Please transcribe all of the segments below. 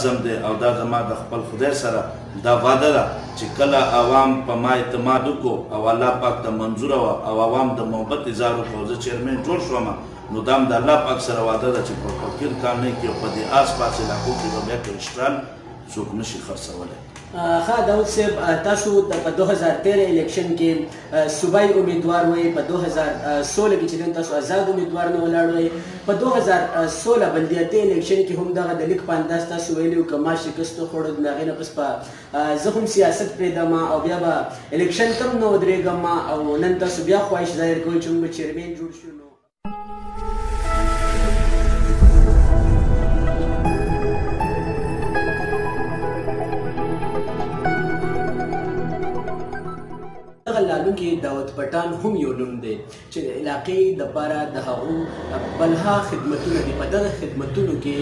قسم دی او دا زما د خپل خدای سره دا وعده ده چې کله عوام په ما اعتماد وکړو او الله پاک ته منظور و او عوام د محبت اظهار وکړو زه چیرمن جوړ شوم نو دا د الله پاک سره وعده ده چې په فقیر کال نه کې په دې آس پاس علاقو کې به بیا کرسټال څوک نشي خرڅولی ښه داود صاحب تاسو د په 2013 الیکشن کې صوبایي امیدوار وئ په 2016 کې چې دین تاسو آزاد امیدوار نه ولاړ وئ په 2016 بلدیاتي الیکشن کې هم دغه د لیک په انداز تاسو ویلو که ما شکست وخوړو د هغې نه پس په زه هم سیاست پرېږدم او بیا به الیکشن ته هم نه ودرېږم او نن تاسو بیا خواهش ظاهر کوئ چې موږ به چیرمین جوړ شو دغه لالو کې داوت پټان هم یو نوم دی چې د علاقې لپاره د هغو بلها خدمتونه دي په دغه خدمتونو کې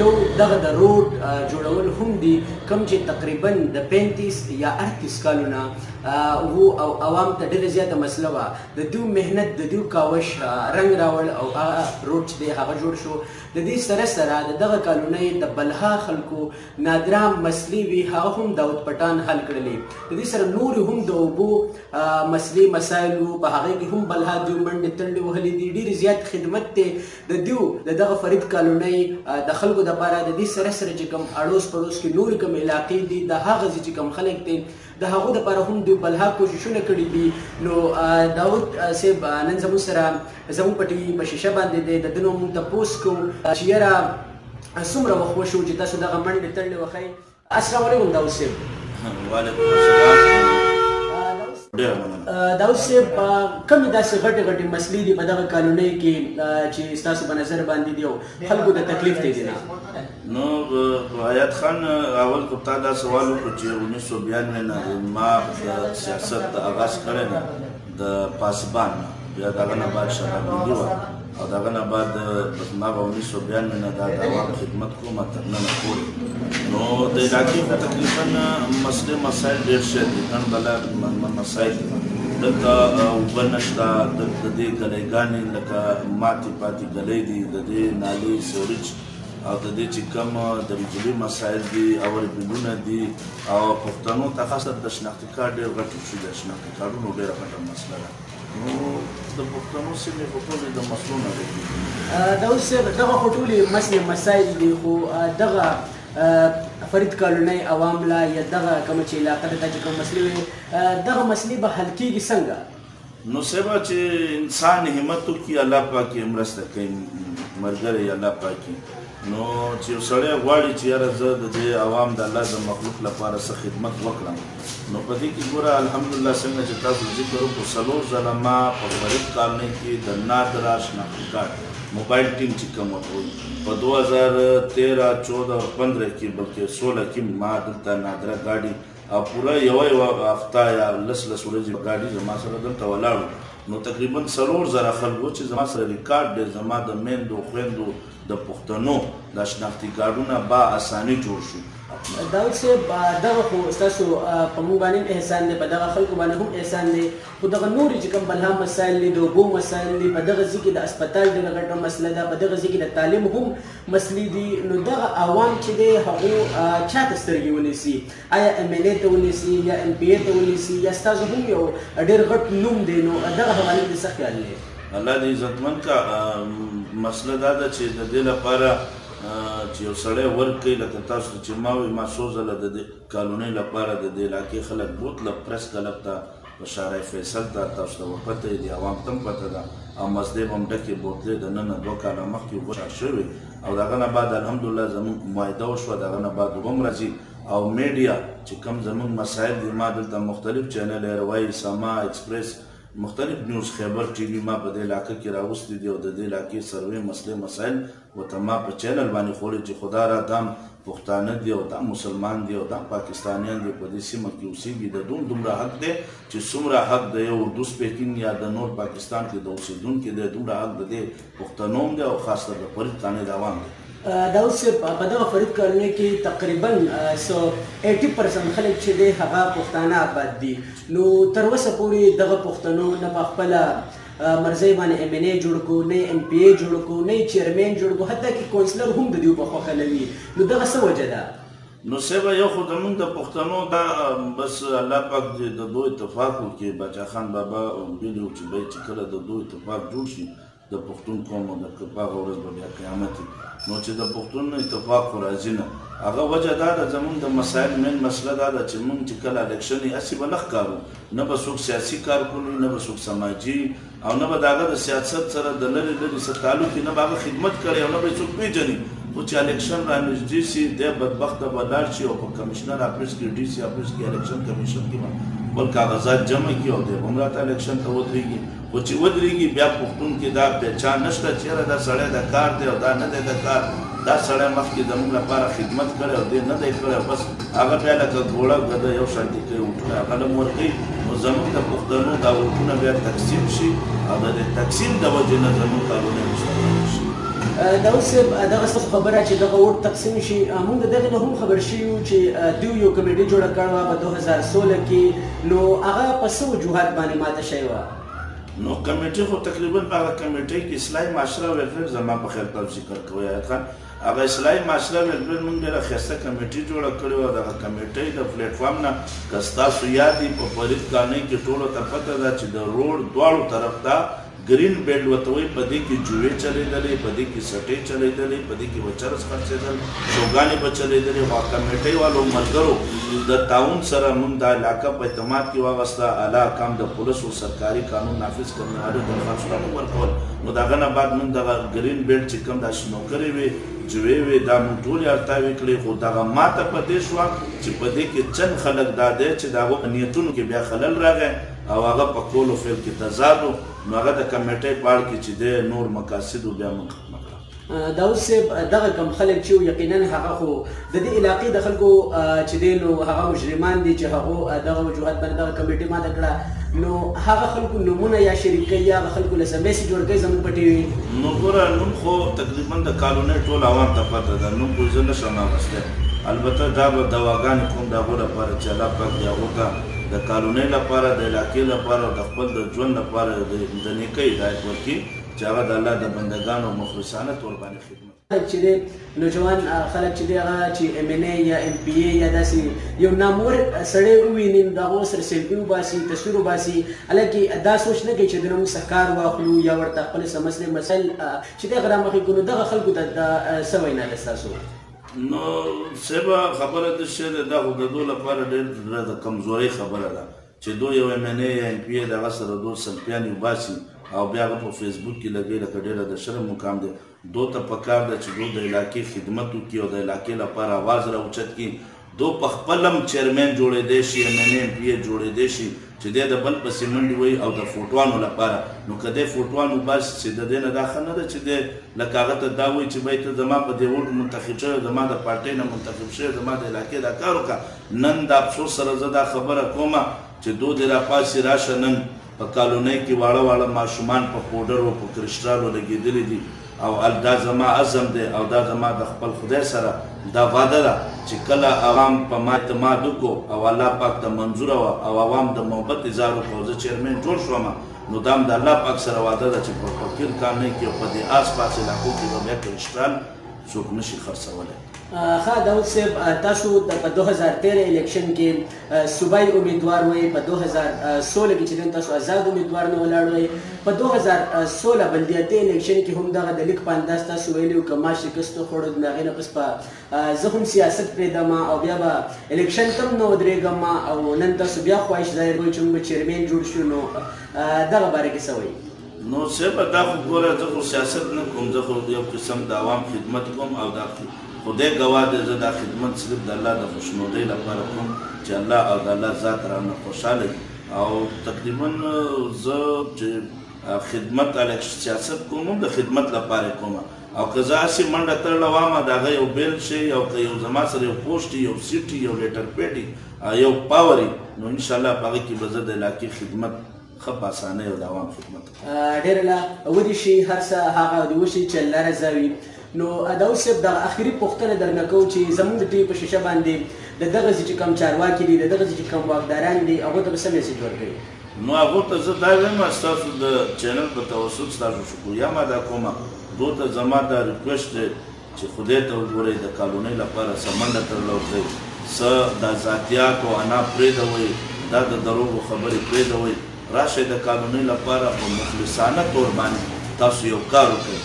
یو دغه د روډ جوړول هم دي کوم چې تقریبا د 35 یا 38 کالونه وو او عوام ته ډېره زیاته مسله وه د دوئ محنت، د دوئ کاوش رنګ راوړ او هغه روډ چې دی هغه جوړ شو. د دې سره سره د دغه کالونۍ د بلها خلکو نادرا مسلې وي هغه هم داود پټان حل کړلې. د دې سره نورې هم د اوبو مسلې مسائل وو په هغه کې هم بلها دوئ منډې تنډې وهلې دي. ډېر زیات خدمت دی د دوئ د دغه فرید کالونۍ د خلکو لپاره. د دې سره سره چې کوم اړوس پړوس کې نورې کومې علاقې دي د هغه ځي چې کوم خلک دي د هغو لپاره هم دوی بلها کوششونه کړي دي نو داود صاحب نن زموږ سره زموږ په ټي وي په شیشه باندې دی د ده نو موږ تپوس کوو چې یاره څومره وخت وشو چې تاسو دغه منډې تړلې وښئ السلام علیکم داود صاحب وعلیکم السلام دا اوس کومې داسې غټې غټې مسلې دي په دغه کالونۍ کې چې ستاسو په نظر باندې دي او خلکو د تکلیف دی دینا نو آیات خان اول کو تا دا سوال وکړ چې 1992 نه ما د سیاست د آغاز کړی نه د پاسبان بیا دا غنه بعد شراب دی و او دا غنه بعد ما 1992 نه دا دوام خدمت کوم تر نن پورې نو د علاقې په تقریبا مسله مسائل ډېر شي دي کان بلا مسائل دلته وبنشتا دلته دې کلیګانې لکه ماتي پاتې دلۍ دي ددې نالي سیوریج او ددې چې کوم د بجلي مسایل دي اور بلونه دي او پښتنو ته خاصه د شناختی کارډ ډیر غټ شو د شناختی کارډونو ډیره غټه مسله ده نو د پښتنو سیمې په ټولې د مسلو نه غوړي دا اوس دغه خو ټولې مسلې مسایل دي خو دغه فرید کالونۍ عوام لا یا دغه کومه چې علاقه ده دا چې کوم مسلې وې دغه مسلې به حل کیږي څنګه نو سبا چې انسان همت وکړي الله پاک یې مرسته کوي ملګری یې الله پاک نو چې یو سړی غواړي چې یاره زه د دې عوام د الله د مخلوق لپاره څه خدمت وکړم نو په دې کې ګوره الحمدلله څنګه چې تاسو ذکر وکړو څلور ځله ما په غریب کالنۍ کې د نادرا شناختی کارت موبایل ټیم چې کوم وکړو په 2013 14 او 15 کې بلکې 16 کې ما دلته نادرا ګاډي او پوره یوه یوه هفته یا لس لس ورځې په ګاډي زما سره دلته ولاړ وو، نو تقریبا څلور زره خلک وو چې زما سره ریکارډ دی، زما د میندو، خویندو، د پښتنو دا شناختي کارډونه با اساني جوړ شو. داود صیب دغه خو ستاسو په موږ باندې هم احسان دی، په دغه خلکو باندې هم احسان دی، خو دغه نورې چې کوم بلها مسایل دي، د اوبو مسایل دي، په دغه ځي کې د اسپتال ډېره غټه مسله ده، په دغه ځي کې د تعلیم هم مسلې دي نو دغه عوام چې دی هغو چاته سترګې ونیسي آیا ایم ایل ای ته ونیسي یا ایم پی ای ته ونیسي یا ستاسو هم یو ډیر غټ نوم دی نو دغه حواله کې څه خیال دی الله دې عزتمن کا مسله دا ده چې د دې لپاره چې یو سړی ورکړي لکه تاسو چې ما وي ما څو ځله د دې کالونۍ لپاره د دې علاقې خلک بوتله پرس کلب ته په شارع فیصل ته تاسو ته به پته وي، د عوام ته هم پته ده او مسلې به هم ډکې بوتلې د ننه دوه کاله مخکې اوبه چاک شوې او د هغه نه بعد الحمدالله زموږ معاهده وشوه، د هغه نه بعد اوبه هم راځي او میډیا چې کوم زموږ مسایل دي ما دلته مختلف چینل ایروایي، سما، ایکسپریس، مختلف نیوز، خیبر ټي وي ما په دې علاقه کې راوستي دي او د دې علاقې سروې مسلې مسایل او ته ما په چینل باندې خولې چې خدا را دام پښتانه دی او دا مسلمان دی او دا پاکستانیان دی په دې سیمه کې اوسېږي د دوم دومره حق دی چې څومره حق دی او دوه سپېکینګ یا د نور پاکستان کې د اوسېدونکي دی دومره حق د دې پښتنو هم دی او خاص کر د فرید قانع د عوام دی دا اوس په دغه فرید کالونۍ کې تقریبا سو 80% خلک چې دی هغه پښتانه آباد دي نو تر اوسه پورې دغه پښتنو نه په خپله مرزی باندې ایم این ای جوړ کو نه ایم پی ای جوړ کو نه چیرمین جوړ کو حتی کې کونسلر هم د دیو په خوخه نه وی نو دغه څه وجه ده نو سبا یو خو زمونږ د پښتنو دا بس الله پاک دې د دوی اتفاق وکړي باچا خان بابا ویلي چې به چې کله د دوی اتفاق جوړ شي د پښتون قوم او د کفاغ ورځ به بیا قیامت نو چې د پښتون اتفاق راځي نه هغه وجه دا ده زمونږ د مسایل مین مسله دا ده چې مونږ چې کله الیکشن یې هسې به نه ښکارو نه به څوک سیاسي کارکون وي، نه به څوک سماجي او نه به د هغه د سیاست سره د لرې لرې څه تعلق وي، نه به هغه خدمت کړی او نه به یې څوک پېژني، خو چې الېکشن را نژدې شي، دی بدبخته به لاړ شي او په کمېشنر آفس کې، ډي سي آفس کې، الېکشن کمېشن کې به خپل کاغذات جمع کړي او دی به هم راته الېکشن ته ودرېږي. خو چې ودرېږي بیا پوښتون کې دا پېچا نشته چې یاره دا سړی د کار دی او دا نه دی د کار، دا سړی مخکې زموږ لپاره خدمت کړی او دې نه دی کړی او بس هغه بیا لکه ګوړه ګده یو شانتې کوي ووټونه هغه لم ورکوي نو زموږ د پښتنو دا ووټونه بیا تقسیم شي او د دې تقسیم د وجې نه زموږ کارونه مشتغل شي. داود صیب دغه ستاسو خبره چې دغه ووټ تقسیم شي مونږ دغې نه هم خبر شوي یو چې دوی یو کمېټي جوړه کړې وه په دوه زره سوله کې نو هغه په څه وجوهات باندې ماته شوې وه؟ نو کمیټې خو تقریبا په هغه کمیټې کې اصلاحي معاشره او ویلفیر زما په خیال ته ذکر کوی حیات خان هغه اصلاحي معاشره او ویلفیر موږ ډېره ښایسته کمیټې جوړه کړې وه دغه کمیټې د پلیټفارم نه که ستاسو یاد وي په فرید کانۍ کې ټولو ته پته ده چې د روډ دواړو طرف ته ګرین بېلډ ورته وایي، په دې کې جوې چلېدلې، په دې کې سټې چلېدلې، په دې کې به چرس خرڅېدل، شوګانې به چلېدلې، خو هغه کمېټۍ والو ملګرو د طاعون سره موږ دا علاقه په اعتماد کې واغسته، اعلی حکام د پولس او سرکاري قانون نافذ کرنې والو درخواستونه موږ ورکول، نو د هغه نه بعد موږ دغه ګرین بېلډ چې کوم دا سنوکرې وې، جوې وې، دا موږ ټولې اړتاوې کړې، خو دغه ماته په دې شوه چې په دې کې چند خلک دا دی چې د هغو په نیتونو کې بیا خلل راغی، او هغه په کول او فعل کې تضاد و، نو هغه د کمېټۍ په اړ کې چې دی نور مقاصد و، بیا موږ ختمه کړه. داود صیب دغه کم خلک چی یقینا هغه خو د دې علاقې د خلکو چې دی نو هغه مجرمان دي چې هغو دغه وجوهات باندې دغه کمیټه ماته کړه نو هغه خلکو نمونه یا شریکه یا هغه خلکو له سمیسي جوړ کړي زموږ په ټي وي نو ګوره نوم خو تقریبا د کالونۍ ټول عوام ته پته ده نوم خو زه نشم اغستی البته دا به دواګانې کوم د هغو لپاره چې الله پاک دې هغو ته د کالونۍ لپاره، د علاقې لپاره او د خپل د ژوند لپاره یو د نیکۍ هدایت ورکړي چې هغه د الله د بندګانو مخلصانه طور باندې خدمت وکړي. خلک چې دي نوجوان خلک چې دي هغه چې ایم این ای یا ایم پي ای یا داسې یو نامور سړی وویني نو د هغو سره سیلفي وباسي، تصویر وباسي، هلکه دا سوچ نه کوي چې دنه موږ څه کار واخلو یا ورته خپل څه مسلې مسایل چې دي هغه رامخې کړو، نو دغه خلکو ته څه وینا ده ستاسو؟ نو صاحب خبره د شه ده دا خو د دوی لپاره ډېر د کمزورۍ خبره ده چې دوی یو ایم ان ای یا ایم پي ای دغه سره دوی سلفیان وباسي او بیا هغه په فیسبوک کې لګوي لکه ډېره د شرم مقام دی دوی ته پکار ده چې دوی د علاقې خدمت وکړي او د علاقې لپاره اواز راوچت کړي دو په خپل هم چیرمین جوړیدای شی ایم این ای ایم پی ای جوړیدای شی چی دی د بل پسی منډی وهی او د فوټوانو لپاره نو که دی فوټوان وباسی چی ددی نه دا ښه نه ده چی دی لکه هغه ته دا وایی چی بایی ته زما په دی ووټ منتخب شوی او زما د پارټی نه منتخب شوی زما د علاقی دا کار وکړه نن د افسوس سره زه دا خبره کوم چی دو دی راپاسی راشه نن په کالونۍ کې واړه واړه ماشومان په پوډر و په کرشټرالو لګېدلي دي او ال دا زما عزم دی او دا زما د خپل خدای سره دا وعده ده چې کله عوام په ما اعتماد وکړو او الله پاک ته منظوره وه او عوام د محبت اظهار وکړو او زه چیرمین جوړ شوم نو دا هم د الله پاک سره وعده ده چې په فقیر کالنۍ کې او په دې آس پاس علاقو کې به بیا کرشټرال څوک نشي خرڅولی. ښه داود صاحب تاسو د په 2013 الیکشن کې صوبایي امیدوار وئ په 2016 کې چې نن تاسو آزاد امیدوار نه ولاړ وئ په 2016 بلدیاتي الیکشن کې هم دغه د لیک په انداز تاسو ویلي که ما شکست وخوړو د هغې نه پس په زه هم سیاست پرېږدم او بیا به الیکشن ته هم نه ودرېږم او نن تاسو بیا خواهش ظاهر کوئ چې موږ چیرمین جوړ شو نو دغه باره کې څه وایي نو صاحب دا خو ګوره زه خو سیاست نه کوم زه خو یو قسم د عوام خدمت کوم او دا خدای ګواه دی زه دا خدمت صرف د الله د خوشنودۍ لپاره کوم چې الله او د الله ذات رانه خوشحاله وي او تقریبا زه چې خدمت الک سیاست کوم هم د خدمت لپاره کوم او که زه هسې منډه تړله وام د هغه یو بیل شي او که یو زما سره یو پوسټ یو سیټ یو لیټر پیډ یو پاور نو انشاءالله په هغه کې به زه د علاقې خدمت ښه په اسانۍ او دوام خدمت وکړي ډېر لا ودی شي هر څه هغه دی وشي چې الله رضا وي نو اداو صاحب دغه اخیری پوښتنه درنه کوو چې زموږ د ټي په شیشه باندې د دغه چې کوم چارواکي دي د دغه چې کوم واکداران دي هغه ته څه میسج ورکړي نو هغه ته زه دا وایم تاسو د چینل په توسط تاسو شکریا ما دا کومه دوی ته زما دا ریکوست دی چی خدای ته وګورئ د کالونۍ لپاره څه منډه تړله وکړئ څه دا ذاتیات او انا پریدوئ دا د دروغو خبری پریدوئ راشئ د کالونۍ لپاره په مخلصانه طور باندی تاسو یو کار وکړئ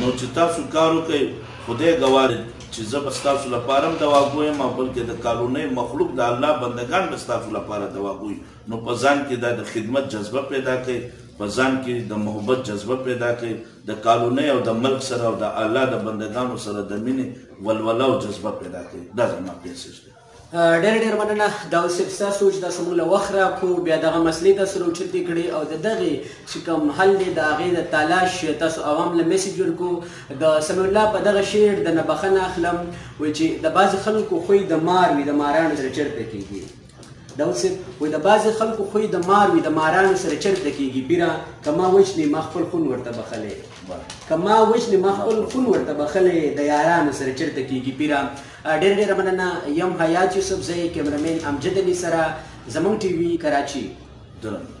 نو چی تاسو کار وکړئ خدای ګواه دی چی زه به ستاسو لپاره هم دواګوی یم او بلکه د کالونۍ مخلوق د الله بندګان به ستاسو لپاره دواګوی نو په ځان کی دا د خدمت جذبه پیدا کړئ په ځان کی د محبت جذبه پیدا کړئ د کالونۍ او د ملک سره او د الله د بنده ګانو سره د مینې ولوله او جذبه پیدا کوي دا زما پیسج دی ډېر ډېر مننه دا اوس افسر شو چې تاسو موږ له وخت راکو بیا دغه مسلې تاسو راوچتې کړې او د دغې چې کوم حل دی د هغې د تلاش تاسو عوام له میسج ورکو د سمع الله په دغه شعر د نه بخښنه اخلم وایي چې د بعضې خلکو خوی د مار وي د مارانو سره چرته کېږي داود صاحب وای د بعضې خلکو خوی د مار وي د مارانو سره چرته کېږي پیره که ما وژنې ما خپل خون ورته بخلی که ما وژنې ما خپل خون ورته بخلی د یارانو سره چرته کېږي پیره ډېر ډېره مننه یم حیات یوسف زه کیمرمین امجد علي سره زمونږ ټي وي کراچي درنه